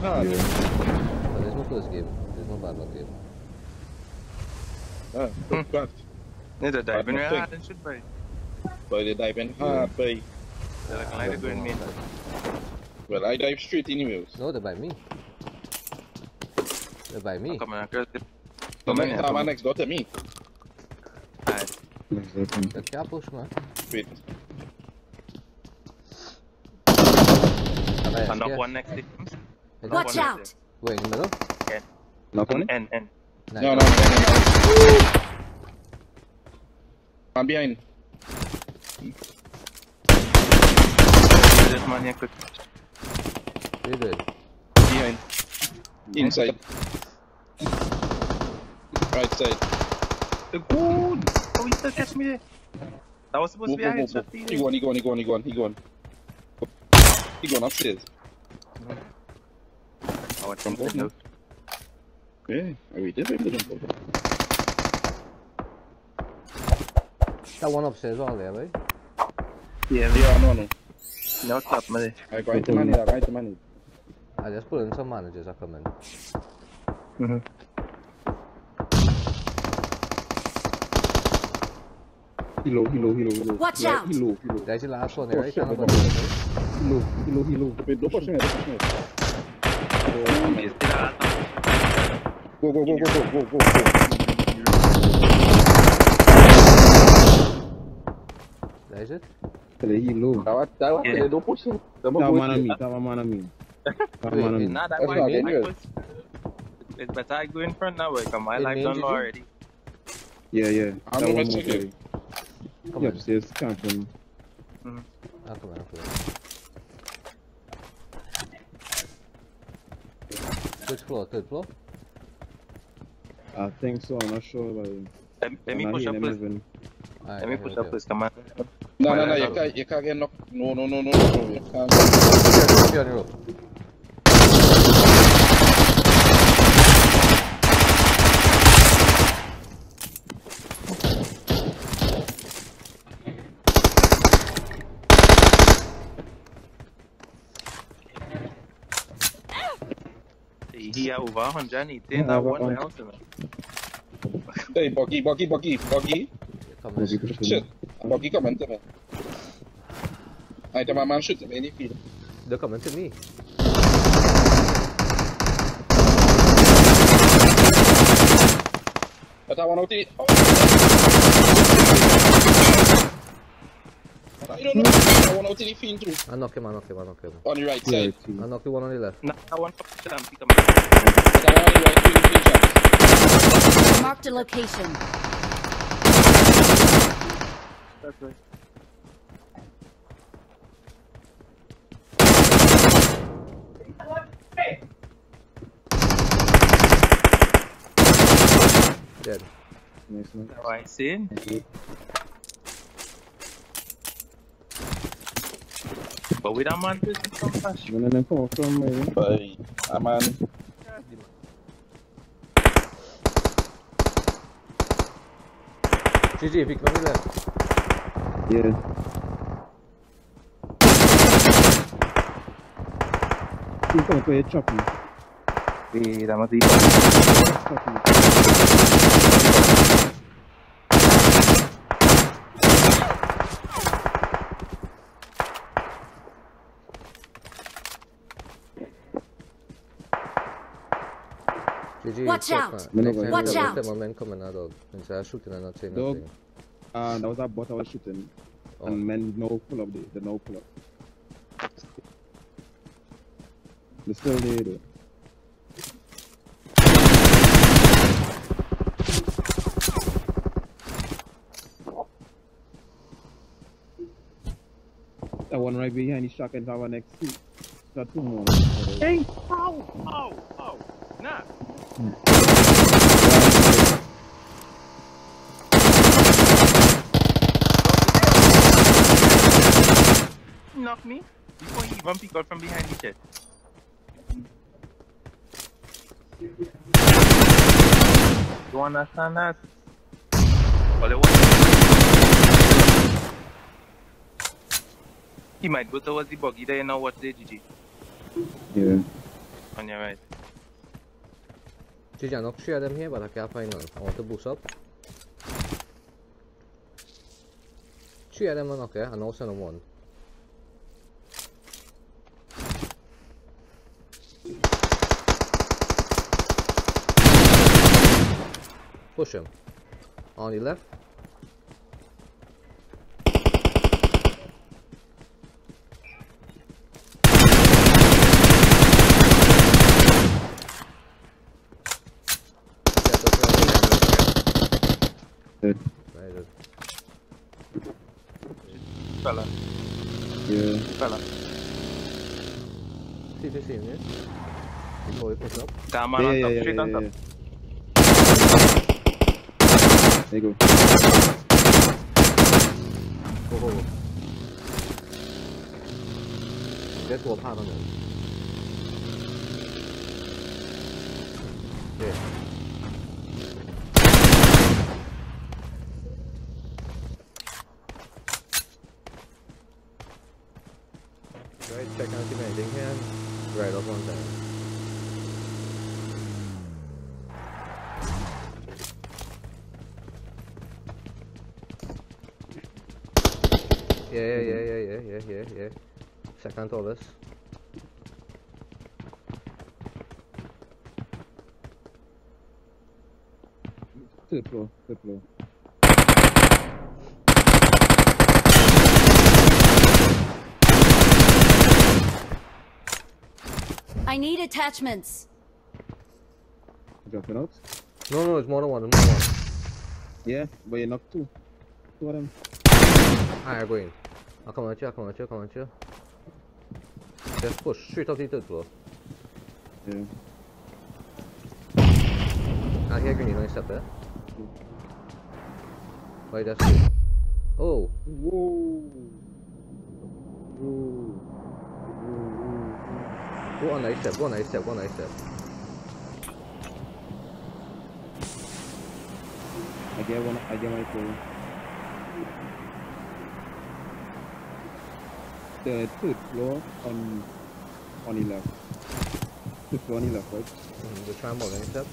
hard. Yeah. But there's no first game. There's no bad luck game. Ah, dive in your luck heart and shit, boy. But they diving hard, boy. They're looking like they're going mean. Well, I dive straight anyways. No, they're by me. They're by me. Come on, Come next in, time, come on. next door to me. Alright. They can't push, man. Wait. Have I And knock SKS? one next to him. Is Knock Watch out! next Wait, in the middle? Knock to on it? N, N. Nice. No, no, no, no. I'm behind. This man here quick. What you? Behind. Inside. Right side. The good! Oh, he still catch me there. That was supposed Go, to be a go, go, headshot. go. He gone, he gone, he gone, he gone, he gone. He gone upstairs. I want From to home. Yeah, I read it. I didn't go. That one upstairs all there, right? Yeah, Yeah, no, no. no top, man. I got the money, I got the money. I just put in some managers I come in. Mm-hmm. He low, he low, he low, he low. Watch Yeah, out. He low, he low. That's the last one there, right? shit, Can't but- nobody else, right? He low, he low, he low. Wait, don't push me, don't push me. Yes, still a lot. Go, go, go, go, go, go, go, go. That is it? Tell you he low. That was, that was, Yeah. don't push him. That man on me, that man on me. That Wait, man on me. Nah, that That's one not I dangerous. was. It's better I go in front now, boy, because my It life done low already. Yeah, yeah. I'm That gonna one more check it. guy. Come He on. upstairs camping. Mm. I'll come in, I'll come Which floor? Third floor? I think so, I'm not sure. Like, Let, let me push up hearing first. anything. Let me push up first, come on. No, no, no, you can't, you can't get knocked. No, no, no, no, no, you can't. Be on your rope. He had over 118, Yeah, that one one. else, man. Hey, Buggy, Buggy, Buggy, Buggy. Come Was he Shit. Buggy coming to me. I tell my man shoot him any field. They're coming to me. But I want out the... Oh. I don't know. I want out the field too. I knock him, I knock him, I knock him. On the right Yeah, side. too. I knock the one on the left. Nah, that one fuck shit, I'm picking up. But I want the right field field shot. Marked a location. That's right. Dead. Nice, man. Now I see. But we don't man this some flash. When they come from, maybe. But, ah, man. GG, if you come on the left. Yeah. He's coming to a choppy. Sí, GG. Watch out. man. No, no, Next time Watch out. let them men coming out of. Instead of shooting and not saying Dog. nothing. Uh, that was that bot I was shooting. Oh. And men no pull up, they, no pull up. They still there though. That one right behind the and tower next to Got two more. Hey! Ow! Ow! Ow! Nah! Knock me before he even pick out from behind the chest. You understand that? All it was. He might go towards the buggy there now watch the GG. Yeah. On your right. Knocked three of them here, but I can't find none. I want to boost up. Them are knocked here, and also on one. Push him. On the left. Dead. Very good. Fella. Yeah. Fella. See if you see him, yeah? Before we push up. That man Yeah, on yeah, top. yeah, Straight yeah, on top. yeah. There you go. Go, go, go. Get to a pad on him. Mm-hmm. Yeah, yeah, yeah, yeah, yeah, yeah, yeah, yeah. Second tallest. Third floor. Third. I need attachments. Dropping out. No, no, it's more than one, more than one. Yeah, but you knocked two. Two of them. Alright, I'm going. I'll come at you, I'll come at you, I'll come at you. Just push straight up the third floor. Yeah. I'll hear grenade when you step there. Right, that's. Oh, Whoa. Whoa. go on nice step, go on nice step, go on nice step. I get one. I get my kill. The third floor on on the left. Third floor on the left, right? Mm, we're trying more nice step.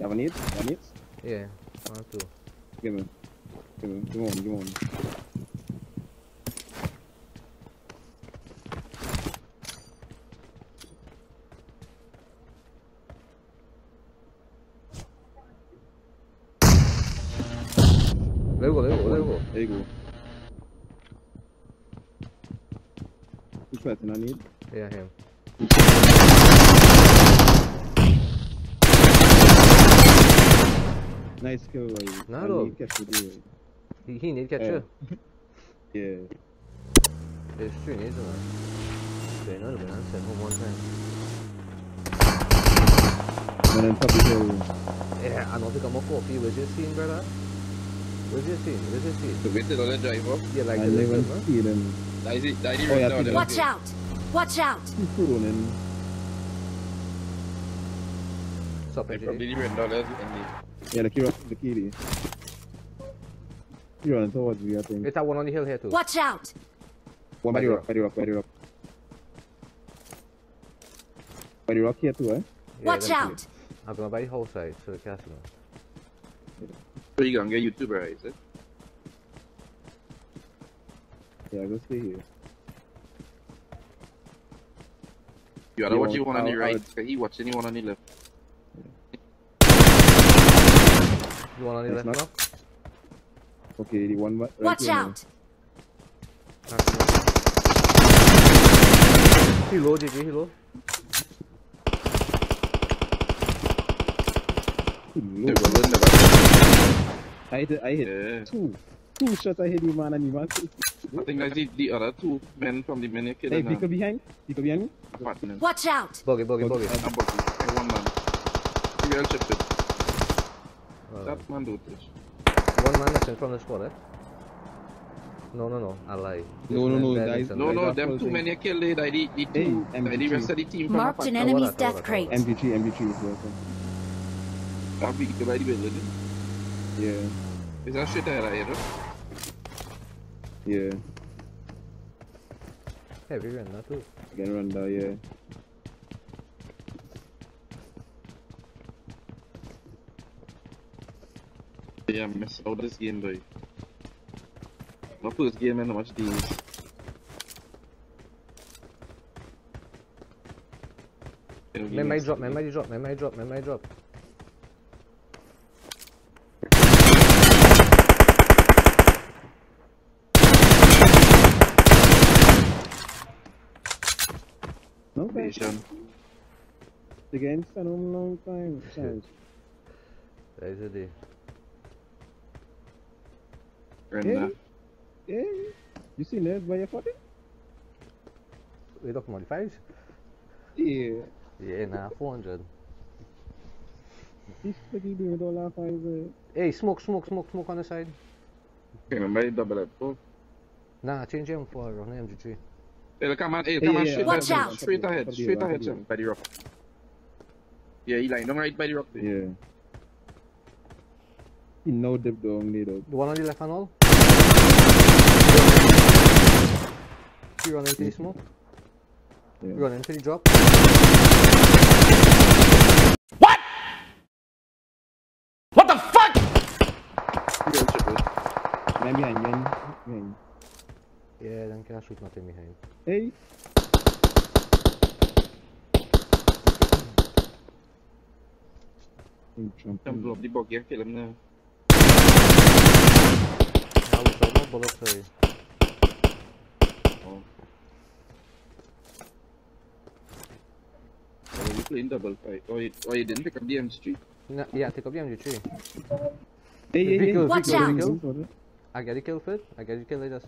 You have a need? You need? Yeah, one, two. Give me. Give me. Give one. Give me go, let go, let go. There you go. Which person I need? Yeah, him. Nice kill, I dog. need catch with? He, he need catch Yeah. you. Yeah. There's three needs, man. Okay, another one, send home one time. And then of the. Yeah, I don't think I'm a coffee. Where's your scene, brother? Where's your scene? Where's your scene? The winter on the drive up. Yeah, like I the never little, see them. That is it. That is Oh, it. yeah, No, see the- Watch out! Watch out! He's running. Stop They it, probably Jay. different dollars in Yeah, the key, the key. He running towards me, I think. It's that one on the hill here, too. Watch out! One by the rock, by the rock, by the rock. By the rock here too, eh? Yeah, Watch out! I'm gonna buy the whole side, so the castle. So you gonna get YouTuber. Is it? Eh? Yeah, go stay here. You gotta You watch want- you one on the I'll- right. I'll- Cause he watching you one on the left. You want on the That's left not- now? Okay, the one right Watch here now. out! He low, GG, he low. They Ooh, will learn the back. I hit, I hit Yeah. two. Two shots I hit you, man, and you man. I think that's the, the other two men from the men kid Hey, and Pico behind. Pico behind me. partner. Watch out! Buggy, buggy, buggy. I'm bucky. Hey, one man. You well shifted. Uh, That man do this. one man that's in front of the squad, eh? No, no, no, I lie. This No, no, no, dead guys. No, no, them what two men saying. you killed, they, the, the two, Hey, the, the rest of the team from Marked an enemy's wanna- I wanna- death crate. MG3, MG3 is welcome. I'll be the right building. Yeah, Is that shit there, right? yeah. we run that too. Again, run down, yeah. Yeah, I missed out this game, boy. My first game and I watch these. Man might drop, man might drop, man might drop, man might drop. No, okay. Nation. Again, stand on a long time. Chance. That is a day. Render. Yeah. You seen that by your photo? We talking modifies? Yeah. Yeah, nah, 400. This fucking doing with all our five. Uh, Hey, smoke, smoke, smoke, smoke on the side. Okay, man, buy double up. Nah, change him for on MG3. Hey, look, come on, hey, Yeah, come on, yeah, straight Watch ahead, out. straight ahead, straight ahead, from Jim, by the rock. Yeah, he lying down right by the rock. there. yeah. He know dip down need up. The one on the left and all? You run into the smoke? Yeah. You run into the drop? What? don't chip it. Man behind, man. behind. Yeah, then can I shoot nothing behind. Hey. Hey, jump Jump in. blow up the buggy and kill him now. I was like, no bullets. Oh. Oh, you playing double fight. Oh, you, oh, you didn't pick up the M3. Nah, yeah, take up the MG3. Hey, hey, hey. Watch out. I get the kill fit. I get the kill like just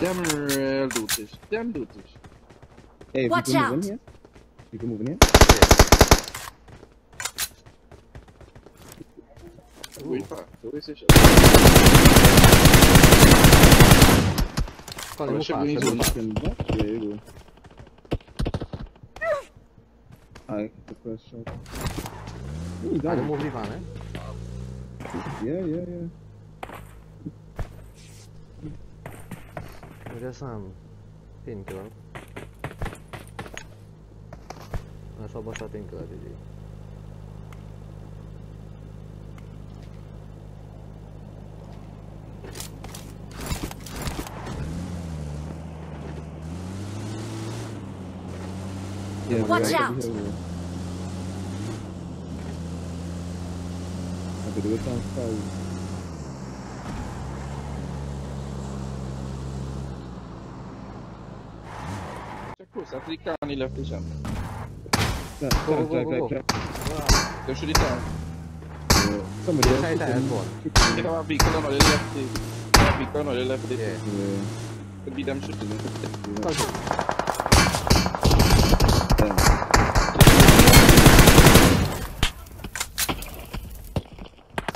Damn real duties. Damn duties. Hey, Watch people out. moving here. People moving here. Wait, fast. Wait, is it? Call Oh, him shit, fast, we need move to- fast. Can box? There you go. Alright, the first shot. Ooh, We just um painkiller. Ah, só botar painkiller dele. Yeah, Watch yeah, out. yeah, yeah. I could do it on five. Check close. After the car left is jump. Clap, Go, clap, go, clap, go, clap, go. clap. Go shoot it down. Yeah. Somebody else. Side shoot tire, them. on. Shoot them. They have a vehicle on the left. there. They have a vehicle on the left. Yeah. Yeah. Could be them shooting. yeah. Call him. Damn.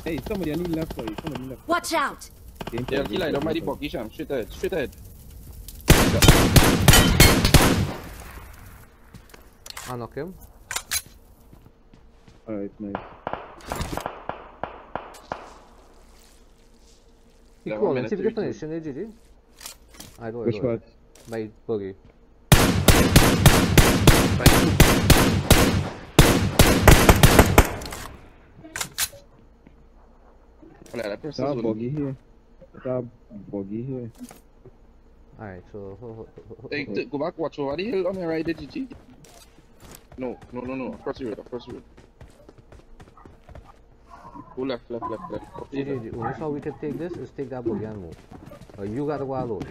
Hey, somebody on the left, sorry. Somebody left. Watch out! Game Yeah, time, he lying game down by the time. buggy, Sham. Straight ahead. Straight ahead. I knock him. Alright, nice. He Yeah, crawl one and see if he minute can thirty-two. finish it, GG. I do it. Which do one? By buggy. Well, that person's Stop only- buggy here. Stop buggy here. Alright, so. ho- ho- ho- ho- Hey, ho- t- go back, watch over the hill on the right, did you? No, no, no, no. Across the road, across the road. Go left, left, left, left. Up the hill. GG, the only how we can take this is take that buggy and move. Or you gotta go alone.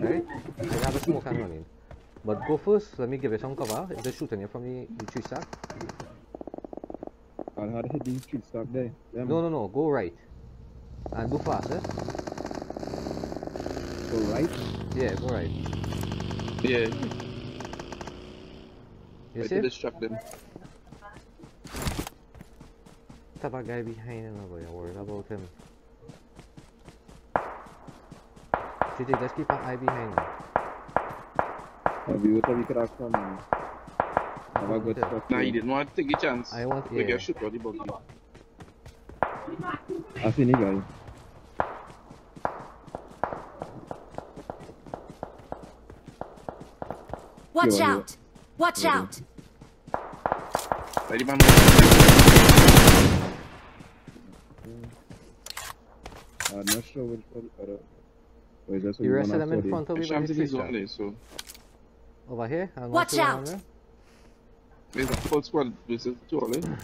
Right? I have a smoke and running. But go first, let me give you some cover. If they're shooting you from the, the tree stack. I'll have to hit these tree stop there. Damn. No, no, no, go right. And do fast, eh? Go right. Yeah, go right. Yeah, You I see? did distract them. Tap a guy behind him, oh, boy. I'm worried about him. GG, let's keep an eye behind him. I'll be with we could have come. man. Uh, have a good Okay. stuff. Nah, he too. didn't want to take the chance. I want- Take yeah. a shoot for the buggy. I seen the guy. Watch Yeah, yeah. out! Watch Yeah. out! Like the man I'm not sure which one. Uh, or is that The rest of them in front of The you by the Shams in tree his stack. zone there, so Over here? and one Watch two out. around there's a full squad versus two all in.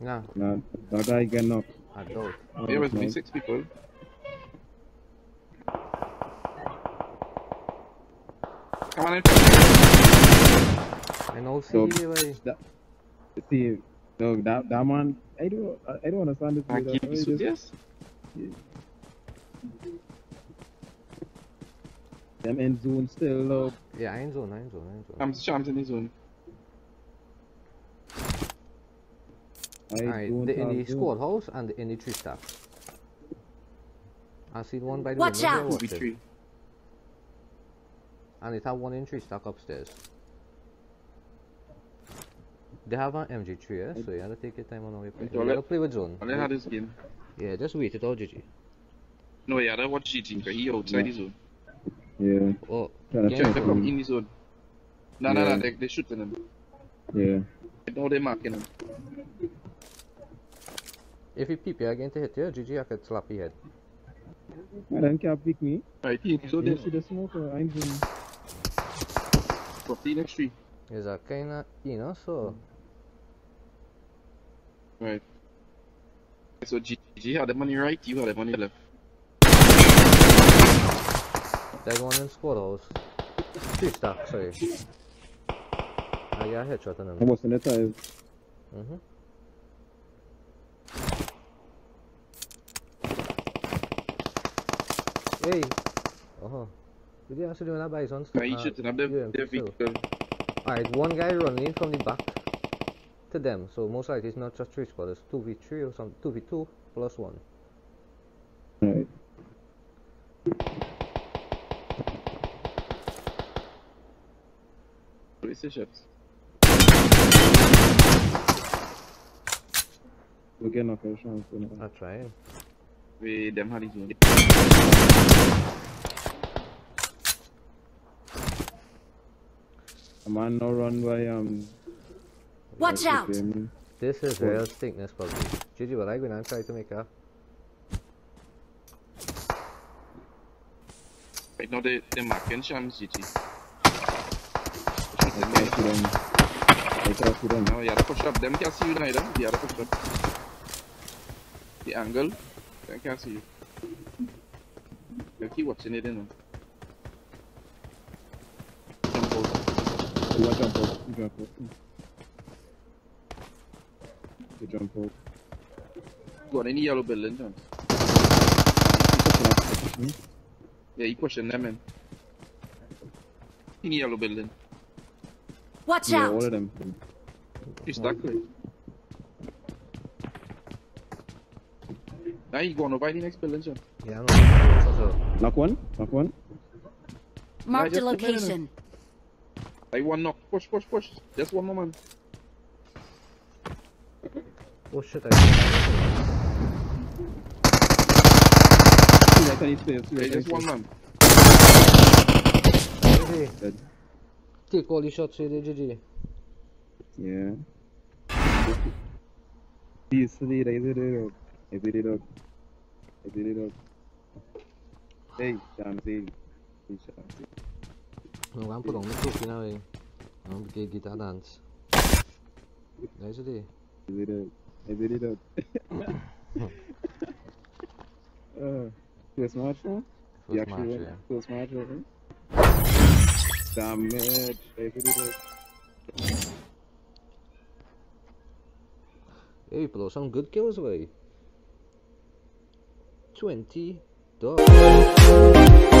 Nah, Nah, that guy get knocked. I don't. Oh, There was no. only six people. Come on in. I know see So- you by See, no, that that man, I don't, I I don't understand this. I dude. keep I you just- yes. Them in zone still low. Yeah, I in zone, I in zone, I in zone. Shams Shams in his zone. Alright, the, in the squad house and the, in the tree stack. I see one by the Watch window there out. Two v watching. three. And it have one in tree stack upstairs. They have an MG3, yeah? so you have to take your time on how you play. You Toilet. gotta play with zone. All they had this game. Yeah, just wait it out, GG. No, yeah, that watch GG because he outside Yeah. his zone. Yeah, Oh, trying to Yeah, Trying check to come in his zone. No, no, Yeah. no, they, they're shooting him. Yeah, Now they're marking him. if you peep, you're going to hit you, GG, I could slap your head. I don't care pick me. Right, he so you they see the smoke? Uh, I'm zone. property next tree. Is that kind of, you know, so. Right. So GG had the money right, you had the money left. That one in squad house. Tree stack, sorry. I got a headshot on I him. was in the tires. Mm-hmm. Hey! Oh. Did you also do that by sons? Now he shooting up the, yeah, the so- Alright, one guy running from the back to them, so most likely it's not just 3 squad, it's 2v3 or something, 2v2 plus 1. Right. Police shots. We're getting off chance. You know. I'll try. We them had his own. A man now run by um. Watch out! This is What? real thickness probably. Gigi, what I going to try to make a Right now they they marking Shams GG. I can't see them. I can't see them. Now you have to push up. Them can't see you neither. You have to push up. The angle, they can't see you. You keep watching it, you know. Jump out. You jump out? You jump out. You jump out. Go on in the yellow building, John. Pushing up, pushing me. Yeah, you pushing them in. In the yellow building. Watch Yeah, out! all of them. He's stuck with. Now he going over the next building, John. Yeah, no, so, so. Knock one. Knock one. Mark a just a minute. location. Like one knock. Push, push, push. Just one more man. Oh shit, I Two right on his face. Two Hey, right on his just one man. Gigi, Dead. take all the shots you did, Gigi. Yeah. Peace, lead. I did it up. I did it up. I did it up. Hey, Shamsi. Hey, Shamsi. No, I'm put on the cookie now, eh. I'm gonna guitar dance. Nice day. I did it up. It up. uh, first match, no? You First actually match, won. yeah. First match, right? Damn it. I did it up. Hey, out some good kills, way. 20 dollars.